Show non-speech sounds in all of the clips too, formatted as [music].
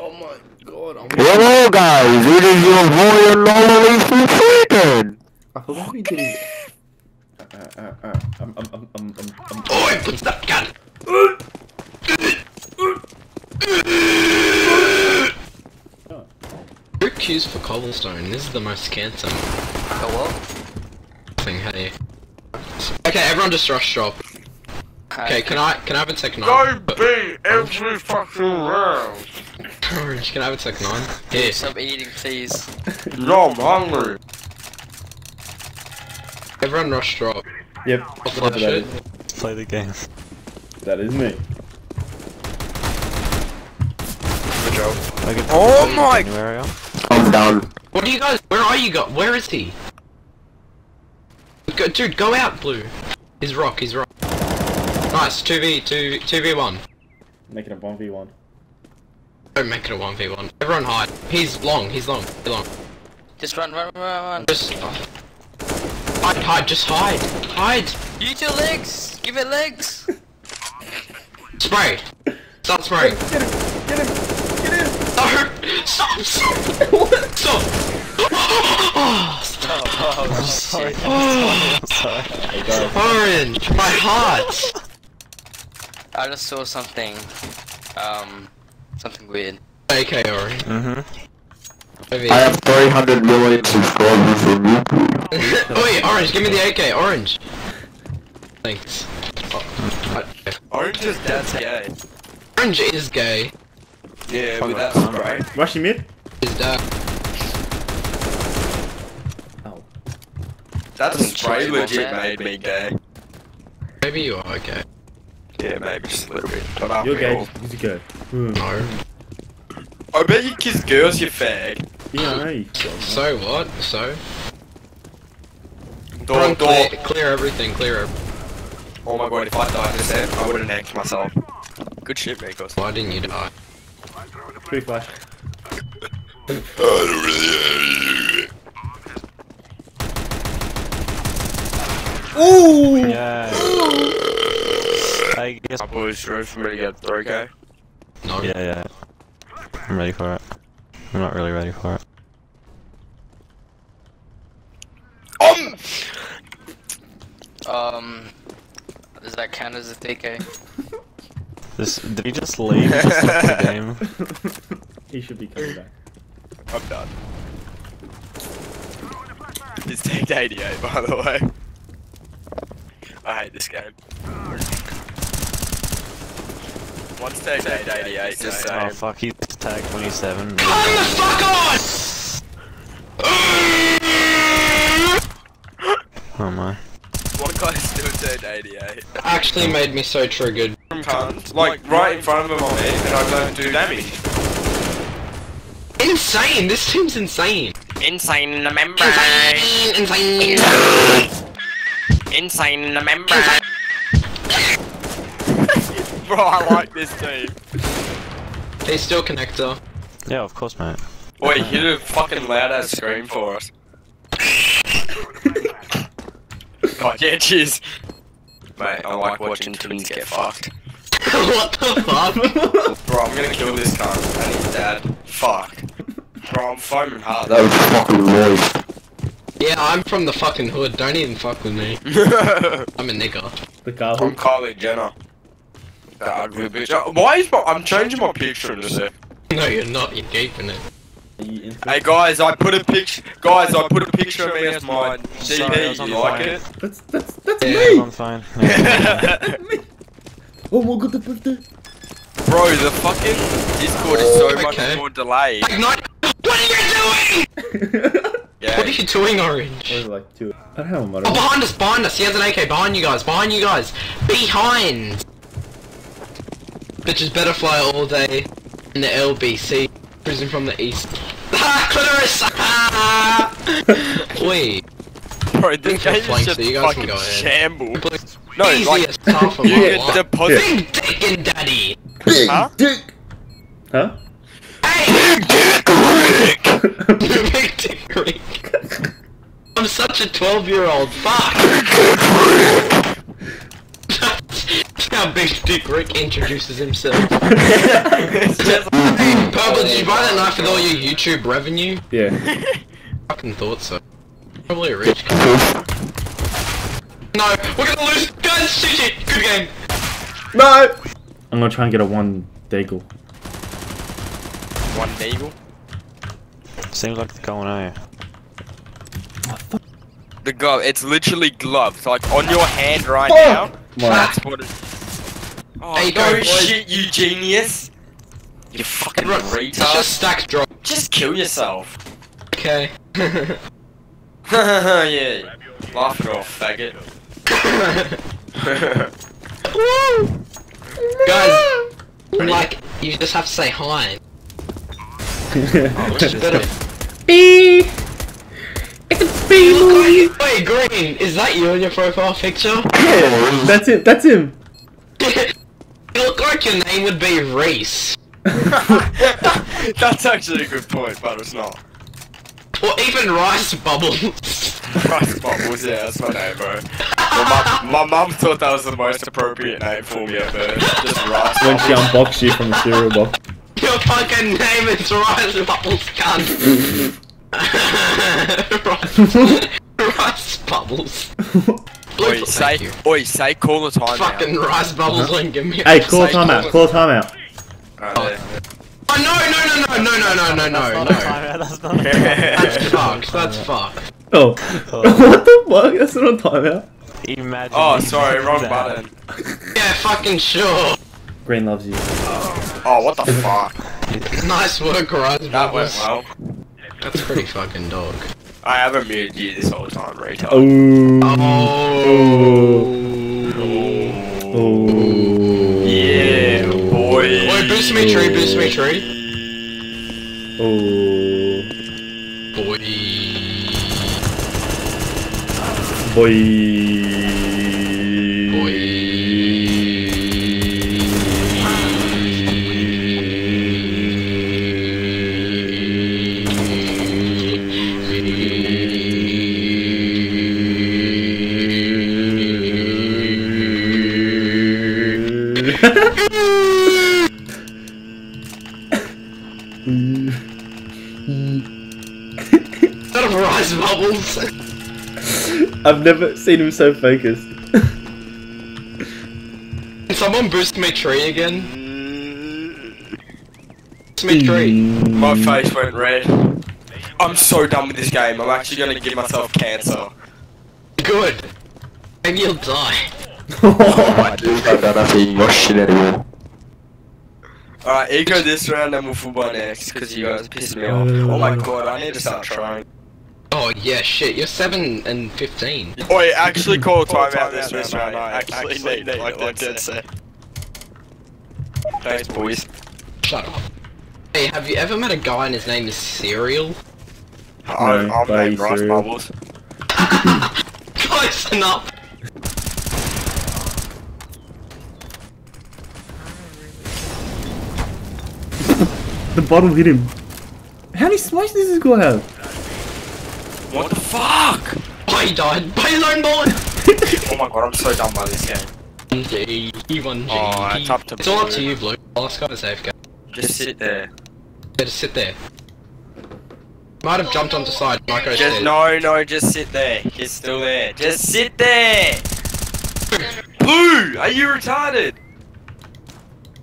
Oh my god, I'm Hello guys, it is your boy Anomaly from Sweden! I forgot we did it. Uh, uh, uh, I'm, I'm, I'm, I'm, I'm, I'm... Oi, put that gun! Who queues for cobblestone? This is the most cancer Oh what? thing, hey. Okay, everyone just rush drop. Okay, can I can I have a tech nine? Go B every fucking round. Orange, can I have a second nine? Here. Stop eating, please. [laughs] No, I'm hungry. Everyone rush drop. Yep, Off that's that what that shit. is. Play the game. That is me. Good job. I can Oh my- New area. I'm down. What are you guys? Where are you guys? Where is he? Go, dude, go out, blue. He's rock. He's rock. Nice. Two v two two v one. Making a 1v1. Don't make it a one v one. Everyone hide. He's long. He's long. He's long. Just run, run, run, run. Just hide. Hide. Just hide. Hide. Use your legs! Give it legs! Spray. Stop spraying. Get him! Get him! Get him! No. Stop. Stop. Stop. Oh, stop. Oh, Sorry. shit. [laughs] I'm sorry. Hey guys, Orange. My heart. I just saw something, um, something weird. AK Orange. Mm-hmm. I have 300 million subscribers on YouTube. [laughs] Wait, Orange. Give me the AK. Orange. Thanks. Oh, I- Orange is dad's gay. Orange is gay. Yeah, with that spray. rush him in. His dad. That Doesn't spray legit made me gay. Maybe you are gay. Yeah, maybe just a little bit. You're gay real. just because you go. Hmm. Hmm. No. I bet you kiss girls, you fag. Yeah, I know you. So what? So? Door, Run, door. clear, clear everything. Clear. Everything. Oh my god, if I died just then, I would have necked myself. Good shit, Meekoz. Why didn't you die? Free flash. Ooh! Yeah. I guess. My boys ready for me to get 3k. No. Yeah, yeah. I'm ready for it. I'm not really ready for it. Um! Um, does that count as a TK? This did he just leave? Just the [laughs] game. he should be coming back. I'm done. It's tagged 88, by the way. I hate this game. Once tagged 88, just Oh fuck, he's tag 27. Come the fuck on! Oh my. One guy still tagged 88. Actually made me so triggered. Cunt, like right in front of him on me, and I don't do damage. Insane! This seems insane. Insane in the membrane. Insane! Insane! Insane in the membrane. [laughs] Bro, I like this team. He's still connector. Yeah, of course, mate. Wait, hit a fucking loud ass scream for us. [laughs] oh yeah, cheers. Mate, I like watching twins get fucked. [laughs] what the fuck? Bro, I'm gonna kill this cunt and his dad. Fuck. Bro, I'm foaming hard. That was fucking noise. yeah, I'm from the fucking hood. Don't even fuck with me. I'm a nigger. The guy. I'm hook. Kylie Jenner. That ugly bitch. Why is my- I'm changing my picture in a sec. No, you're not. You're keeping it. Hey guys, I put a picture. Guys, I put a picture of me as my Sorry, I was You like phone. it? That's that's that's Yeah. Yeah, me. I'm fine. Yeah. Oh my god, the birthday. Bro, the fucking Discord is so oh, Okay. much more delayed. Like, no, what are you doing? [laughs] Yeah. What are you doing, Orange? What is it, like two? I don't have a Oh, behind us, behind us. He has an AK. Behind you guys. Behind you guys. Behind. Bitches better fly all day in the LBC. Cruising from the east. Ah, clitoris! Wait. Bro, this game flanked, is so just you guys fucking go ahead. shambles. No, Easiest like, half of [laughs] you get life. deposit. Big dick and daddy. Big Huh? dick. Huh? Hey! Big dick Rick. [laughs] I'm such a 12 year old. Fuck! [laughs] That's Big Dick Rick introduces himself. It's Purple, did you buy that knife with all your YouTube revenue? Yeah. Fucking thought so. Probably a rich guy. No, we're gonna lose. Guys, shoot it. Good game. No! I'm gonna try and get a one deagle. One eagle. Seems like it's going A. The glove, it's literally gloves, like on your hand right Oh! now. Wow. That's what it. Oh, There you no go, boys. shit, you genius! You fucking Everyone, retard. It's just stack drop. Just kill yourself. Okay. [laughs] yeah. Laugh it off, faggot. [laughs] Guys, like, you just have to say hi. Instead of Bee! It's a bee movie! Wait, Green, is that you in your profile picture? Yeah, that's it, that's him! [laughs] you look like your name would be Reese. [laughs] That's actually a good point, but it's not. Or even Rice Bubbles. Rice Bubbles, yeah, that's my name, bro. My mum, my mum thought that was the most appropriate name for me at first. Just Rice When she Bubbles. unboxed you from the cereal box. Your fucking name is Rice Bubbles, cunt. [laughs] Rice [laughs] Bubbles. Oi, say, thank oi, say call the time Fucking. Rice Bubbles uh-huh. and give me a hey, call a Say timeout, call- call a timeout. Right there. Oh no no no no no no no no no no. That's not a [laughs] That's fucked. That's [laughs] fucked. Oh. [laughs] what the fuck? That's not a timeout. Imagine. Oh, sorry, wrong that. button. Yeah, fucking sure. Green loves you. Oh, what the fuck? Nice work, Rice That went Bubbles. well. That's pretty fucking dog. I haven't muted you this whole time, retard. Oh. Oh. Oh. Yeah, boy. Wait, boost me tree, boost me tree. Oh. Boy. Boy. Out of rice bubbles. I've never seen him so focused. Can someone boost me tree again? Boost me tree. My face went red. I'm so done with this game. I'm actually gonna give myself cancer. Good. Maybe you'll die. I don't know nothing your shit anymore. Alright, ego this round and we'll football next, because you guys pissed me off. Oh my god, I need to start trying. Oh yeah, shit. You're seven and fifteen. Oi, actually call timeout this round, mate. Actually need it, like dead set. Thanks, boys. Shut up. Hey, have you ever met a guy and his name is Cereal? I'm, I'm bye, named Rice cereal. Bubbles. [laughs] Close enough. The bottle hit him. How many smokes does this guy have? What the fuck? Oh, he died. By his own bullet. [laughs] Oh my god, I'm so done by this game. G, E1G. Oh, it's up to It's all up to you, Blue. Let's go to safe game. Just sit there. Yeah, just sit there. Might have jumped onto side. Might go Just stairs. no, no, just sit there. He's still there. Just sit there. Blue, are you retarded?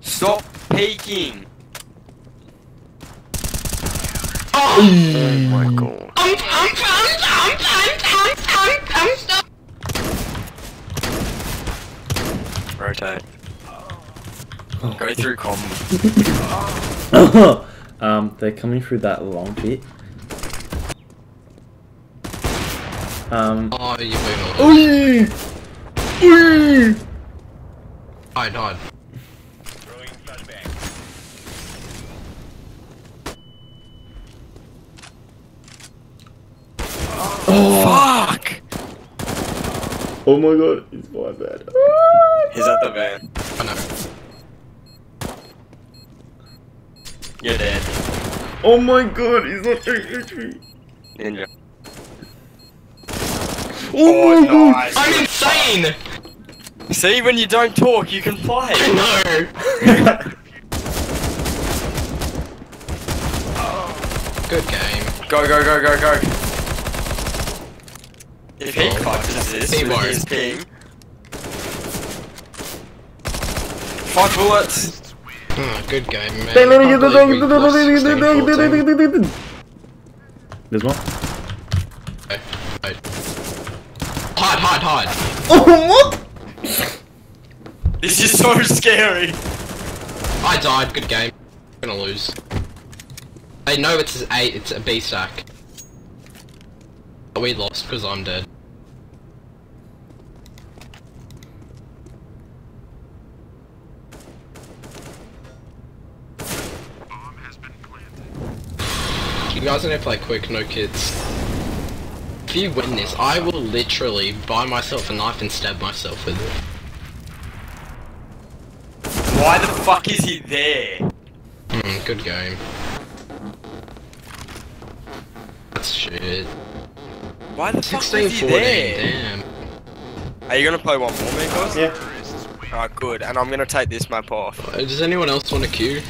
Stop peeking. Oh! Oh my god. Um, um, um, um, um, um, um, um, stop. Rotate. Go through com. um, they're coming through that long bit. Um. Oh, you've been all. Ooh! Ooh! I died. Fuck! Oh my god, it's my bad. He's at the van. I know. You're dead. Oh my god, he's not entry. Ninja. Oh, my oh, god! nice. I'm insane! See, when you don't talk, you can play. [laughs] No! [laughs] Good game. Go, go, go, go, go. If he clutches this He with won't. his ping. Five bullets. Oh, good game, man. Can't believe we lost 16-14. There's one. Okay, wait. Hide, hide, hide. Oh, what? This is so scary. I died, good game. I'm gonna lose. I know it's a, it's a B stack. But we lost because I'm dead. You guys need to play quick, no kids. If you win this, I will literally buy myself a knife and stab myself with it. Why the fuck is he there? Hmm, good game. That's shit. Why the fuck 16 is he 14, there? damn. Are you gonna play one more, Meekoz? Yeah. Alright, good. And I'm gonna take this map off. Uh, Does anyone else want a queue?